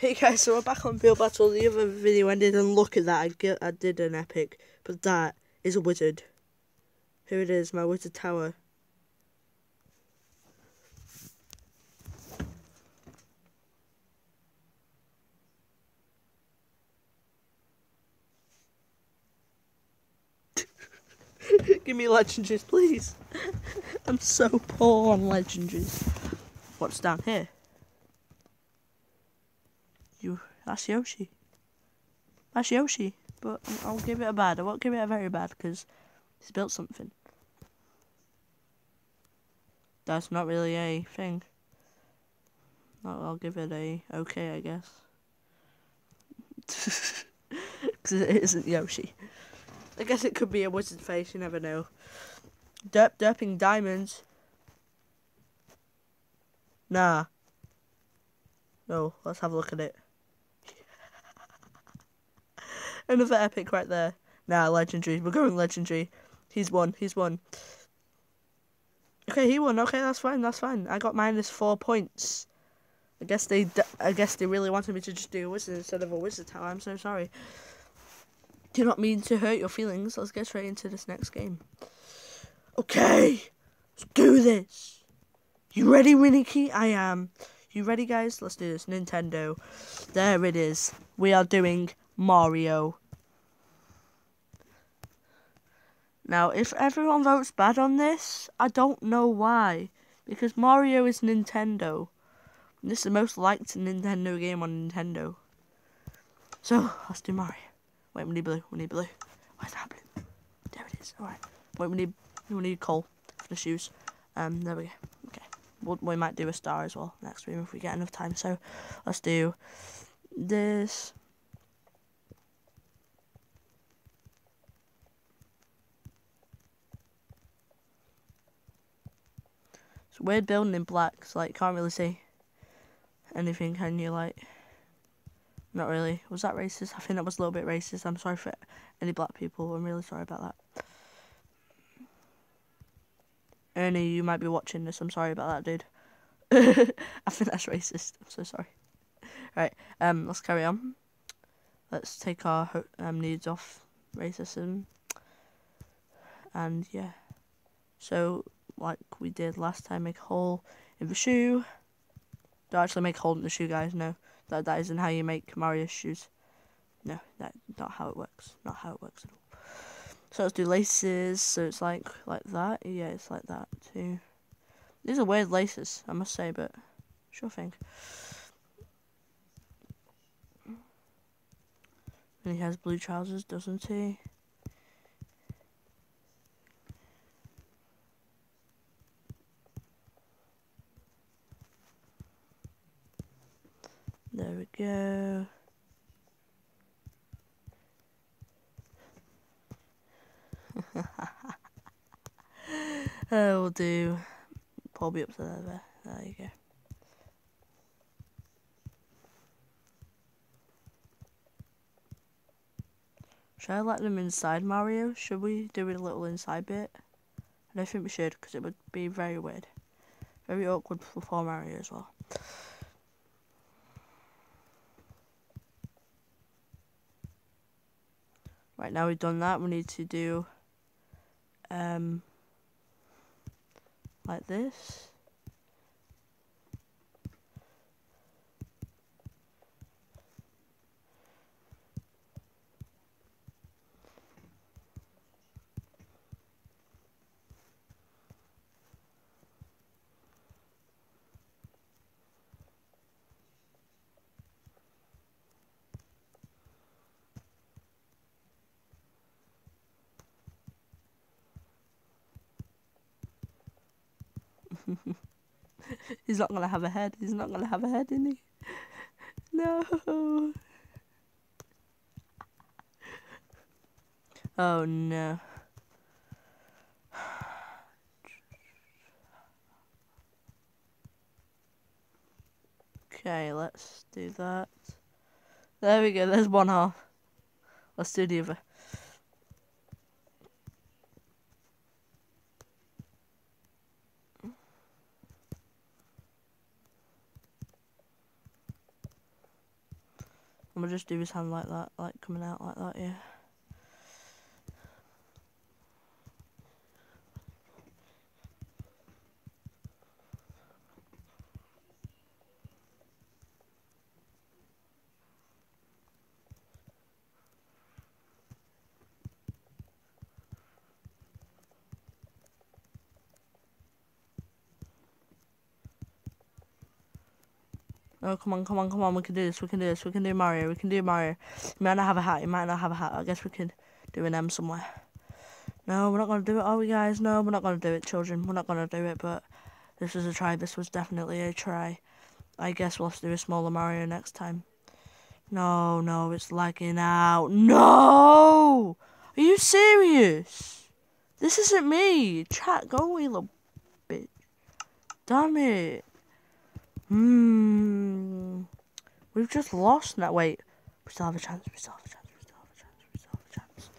Hey guys, so we're back on Build Battle. The other video ended, and look at that. I, get, I did an epic, but that is a wizard. Here it is, my wizard tower. Give me legendaries, please. I'm so poor on legendaries. What's down here? You, that's Yoshi. That's Yoshi, but I'll give it a bad. I won't give it a very bad because he's built something. That's not really a thing. I'll, give it a okay, I guess. Because it isn't Yoshi. I guess it could be a wizard face, you never know. Derp derping diamonds. Nah. No, let's have a look at it. Another epic right there. Nah, legendary. We're going legendary. He's won. He's won. Okay, he won. Okay, that's fine. That's fine. I got minus four points. I guess they. I guess they really wanted me to just do a wizard instead of a wizard tower. I'm so sorry. Do not mean to hurt your feelings. Let's get straight into this next game. Okay, let's do this. You ready, Winnie I am. You ready, guys? Let's do this. Nintendo. There it is. We are doing Mario. Now, if everyone votes bad on this, I don't know why. Because Mario is Nintendo. This is the most liked Nintendo game on Nintendo. So, let's do Mario. Wait, we need blue. We need blue. Where's that blue? There it is. Alright. Wait, we need we need coal for the shoes. Um, there we go. Okay. We'll, we might do a star as well next stream if we get enough time. So, let's do this. Weird building in black, so like can't really see anything, can you? Like, not really. Was that racist? I think that was a little bit racist. I'm sorry for any black people. I'm really sorry about that. Ernie, you might be watching this. I'm sorry about that, dude. I think that's racist. I'm so sorry. Right, um, let's carry on. Let's take our um, needs off racism. And yeah. So, like we did last time, make a hole in the shoe. Don't actually make a hole in the shoe, guys. No, that that isn't how you make Mario shoes. No, that's not how it works. Not how it works at all. So let's do laces. So it's like like that. Yeah, it's like that too. These are weird laces, I must say, but sure thing. And he has blue trousers, doesn't he? There we go. uh, we'll do probably up to there. There you go. Should I let them inside Mario? Should we do a little inside bit? I don't think we should because it would be very weird. Very awkward for Mario as well. Right now we've done that, we need to do um, like this. He's not gonna have a head. He's not gonna have a head, is he? No. Oh no. Okay, let's do that. There we go, there's one half. Let's do the other. Just do his hand like that, like coming out like that, yeah. Oh, come on, come on, come on. We can do this. We can do this. We can do Mario. We can do Mario. You might not have a hat. You might not have a hat. I guess we could do an M somewhere. No, we're not going to do it, are we, guys? No, we're not going to do it, children. We're not going to do it, but this was a try. This was definitely a try. I guess we'll have to do a smaller Mario next time. No, no, it's lagging out. No! Are you serious? This isn't me. Chat, go away, little bitch. Damn it. Hmm. We've just lost that. Wait. We still have a chance. We still have a chance. We still have a chance. We still have a chance.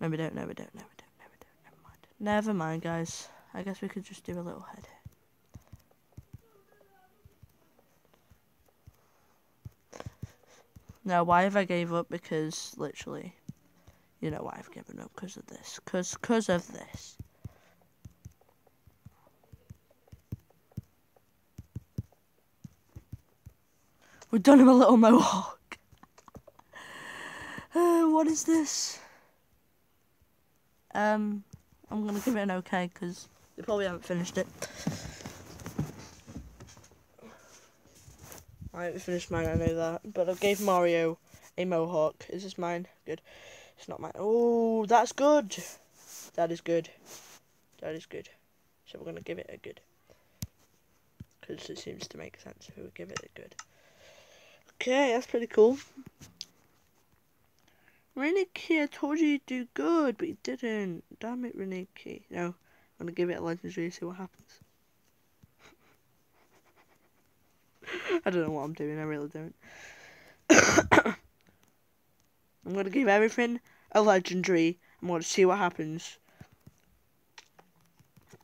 No, we don't. No, we don't. No, we don't. No, we don't. Never mind. Never mind, guys. I guess we could just do a little head Now, why have I gave up? Because literally, you know why I've given up because of this. Cause, cause of this. We've done him a little mohawk. uh, what is this? Um, I'm gonna give it an okay because they probably haven't finished it. I haven't finished mine, I know that. But I gave Mario a mohawk. Is this mine? Good. It's not mine. Oh, that's good. That is good. That is good. So we're going to give it a good. Because it seems to make sense if we give it a good. Okay, that's pretty cool. Reniki, I told you you'd do good, but you didn't. Damn it, Reniki. No, I'm to give it a legendary see what happens. I don't know what I'm doing, I really don't. I'm to give everything a legendary. I'm to see what happens.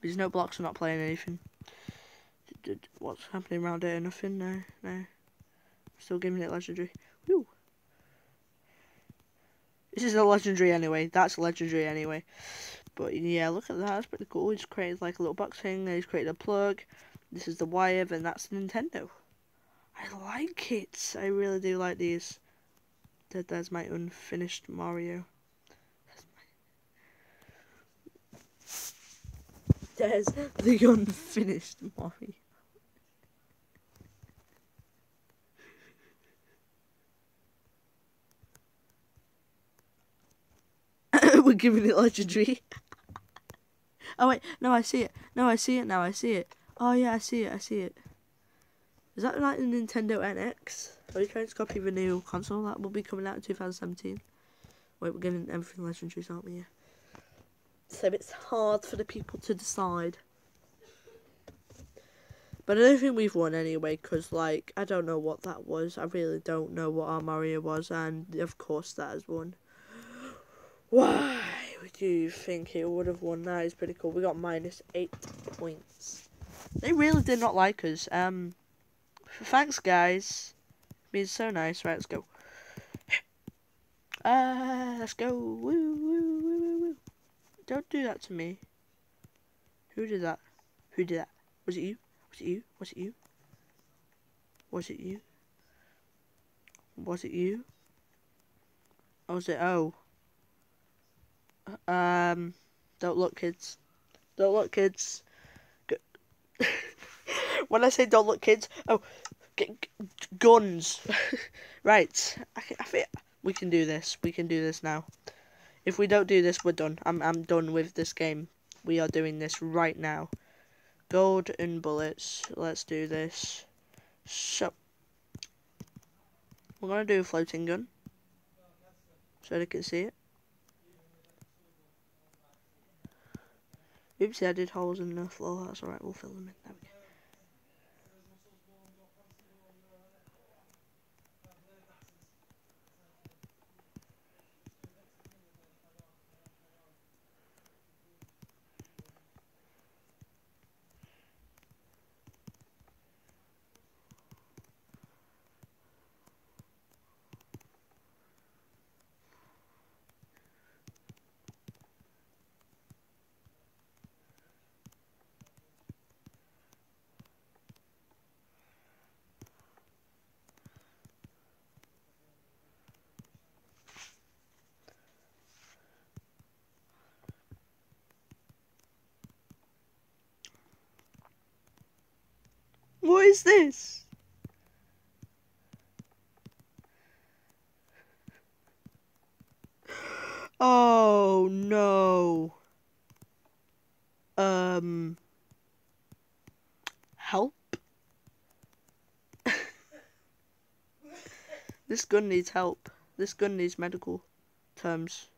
There's no blocks, I'm not playing anything. What's happening around here? Nothing, no, no. Still giving it legendary. Woo. This is a legendary anyway. That's legendary anyway. But yeah, look at that. That's pretty cool. He's created like a little box thing. He's created a plug. This is the wire, and that's Nintendo. I like it. I really do like these. There's my unfinished Mario. There's the unfinished Mario. We're giving it legendary. oh wait, no, I see it. No, I see it now. I see it. Oh yeah, I see it. I see it. Is that like the Nintendo NX? Are you trying to copy the new console that will be coming out in 2017? Wait, we're getting everything legendaries, aren't we? So it's hard for the people to decide. But I don't think we've won anyway, because, like, I don't know what that was. I really don't know what our Mario was, and of course that has won. Why would you think it would have won? That is pretty cool. We got minus eight points. They really did not like us. Um, Thanks, guys. Being so nice. Right, let's go. Uh, let's go. Woo, woo, woo, woo. Don't do that to me. Who did that? Who did that? Was it you? Was it you? Was it you? Was it you? Was it you? Or was it oh? Um, don't look, kids. Don't look, kids. when I say don't look, kids, oh, guns. right, I, I think we can do this. We can do this now. If we don't do this, we're done. I'm I'm done with this game. We are doing this right now. Gold and bullets. Let's do this. So we're gonna do a floating gun, so they can see it. Oops, I did holes in the floor. That's alright. We'll fill them in. There we go. What is this? Oh no. Um. Help. this gun needs help. This gun needs medical terms.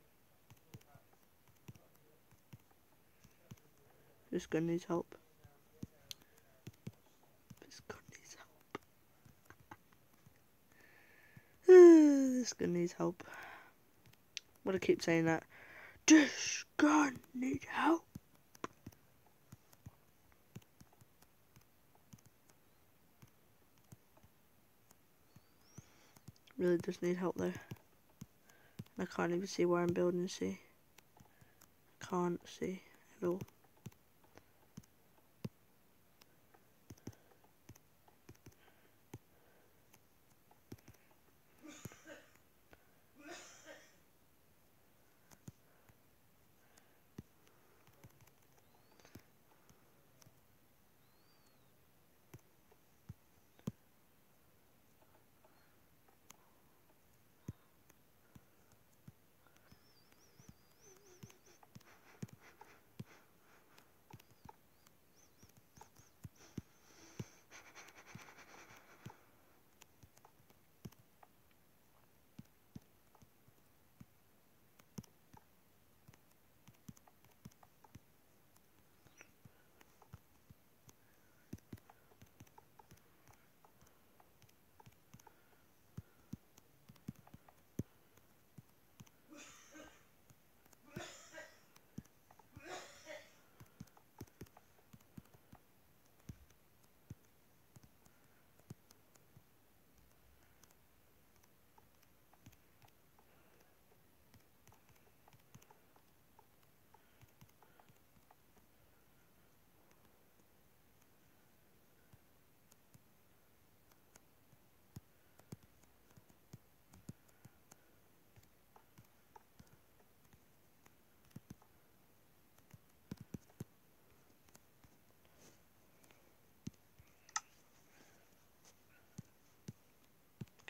This gun needs help. This gun needs help. This gun needs help. Gonna keep saying that. This gun needs help. Really does need help though. I can't even see where I'm building, see. Can't see at all.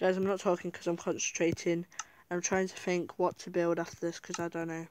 Guys, I'm not talking because I'm concentrating. I'm trying to think what to build after this because I don't know.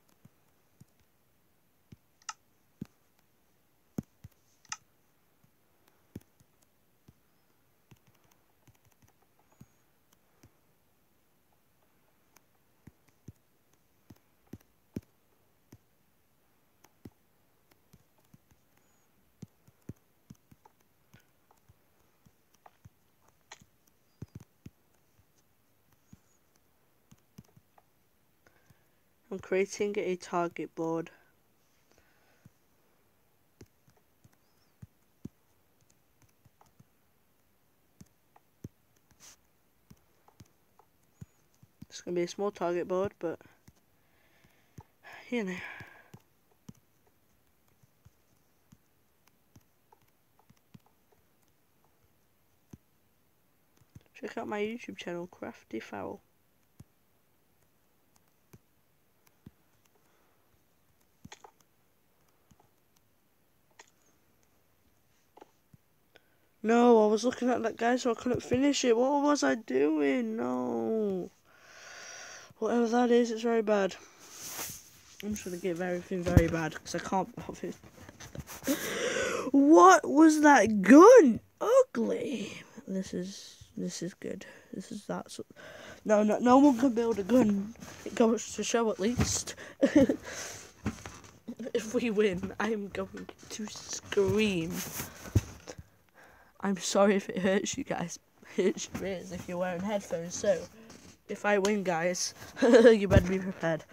I'm creating a target board. It's going to be a small target board, but, you know. Check out my YouTube channel, Crafty Fowl. No, I was looking at that guy so I couldn't finish it. What was I doing? No. Whatever that is, it's very bad. I'm just going to give everything very bad because I can't it. what was that gun? Ugly. This is this is good. This is that. So no, no, no one can build a gun. It goes to show at least. if we win, I am going to scream. I'm sorry if it hurts you guys. It hurts if you're wearing headphones. So, if I win, guys, you better be prepared.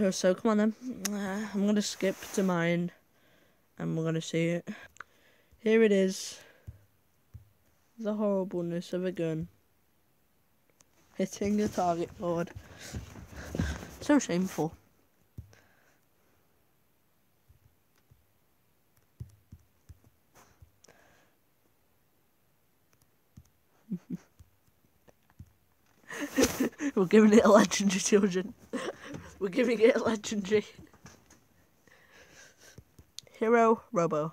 Oh, so come on then. Uh, I'm gonna skip to mine, and we're gonna see it. Here it is. The horribleness of a gun hitting a target board. So shameful. We're giving it a legendary, children. We're giving it a legendary. Hero Robo.